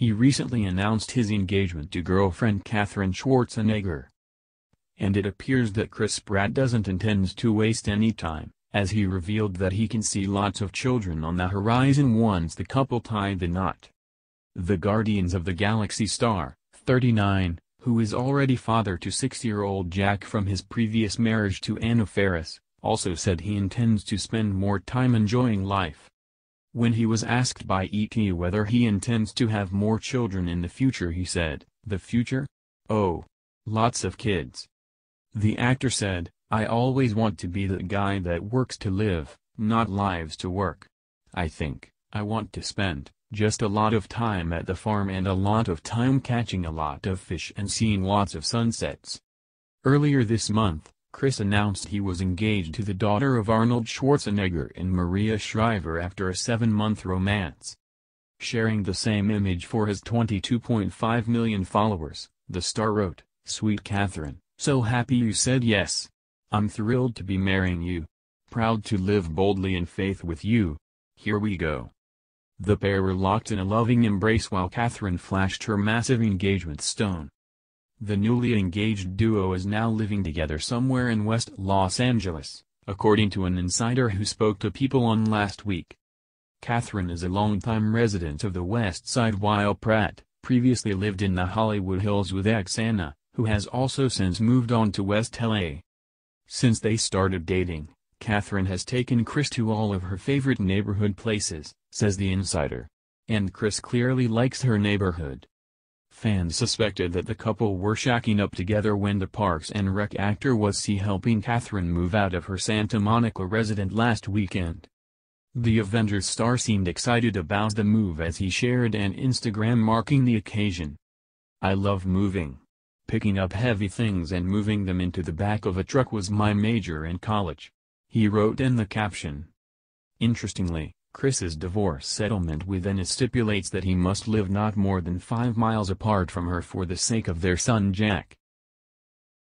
He recently announced his engagement to girlfriend Katherine Schwarzenegger. And it appears that Chris Pratt doesn't intend to waste any time, as he revealed that he can see lots of children on the horizon once the couple tie the knot. The Guardians of the Galaxy star, 39, who is already father to six-year-old Jack from his previous marriage to Anna Faris, also said he intends to spend more time enjoying life. When he was asked by E.T. whether he intends to have more children in the future he said, The future? Oh. Lots of kids. The actor said, I always want to be the guy that works to live, not lives to work. I think, I want to spend, just a lot of time at the farm and a lot of time catching a lot of fish and seeing lots of sunsets. Earlier this month, Chris announced he was engaged to the daughter of Arnold Schwarzenegger and Maria Shriver after a seven-month romance. Sharing the same image for his 22.5 million followers, the star wrote, Sweet Katherine, so happy you said yes. I'm thrilled to be marrying you. Proud to live boldly in faith with you. Here we go. The pair were locked in a loving embrace while Katherine flashed her massive engagement stone. The newly engaged duo is now living together somewhere in West Los Angeles, according to an insider who spoke to People on last week. Katherine is a longtime resident of the West Side while Pratt, previously lived in the Hollywood Hills with ex Anna, who has also since moved on to West LA. Since they started dating, Katherine has taken Chris to all of her favorite neighborhood places, says the insider. And Chris clearly likes her neighborhood. Fans suspected that the couple were shacking up together when the Parks and Rec actor was see helping Katherine move out of her Santa Monica residence last weekend. The Avengers star seemed excited about the move as he shared an Instagram marking the occasion. I love moving. Picking up heavy things and moving them into the back of a truck was my major in college. He wrote in the caption. Interestingly, Chris's divorce settlement with Anna stipulates that he must live not more than five miles apart from her for the sake of their son Jack.